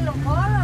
Lục